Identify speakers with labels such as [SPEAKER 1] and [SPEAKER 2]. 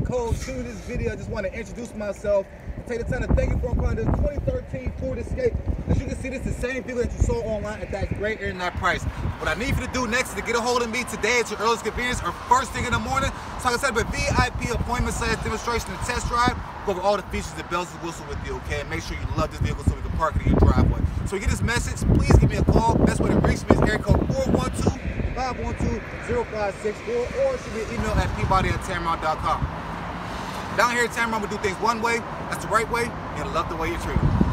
[SPEAKER 1] continue this video, I just want to introduce myself. Take the time to thank you for calling this 2013 Ford Escape. As you can see, this is the same vehicle that you saw online at that great area and that price. What I need you to do next is to get a hold of me today at your earliest convenience or first thing in the morning. So I said, a VIP appointment slash demonstration and test drive. Go over all the features and bells and whistles with you, okay? And make sure you love this vehicle so we can park it in your driveway. So if you get this message, please give me a call. Best way to reach me is area code 412 512-0564 or shoot me an email at peabody at. Down here at Tameron, we do things one way, that's the right way, and love the way you treat them.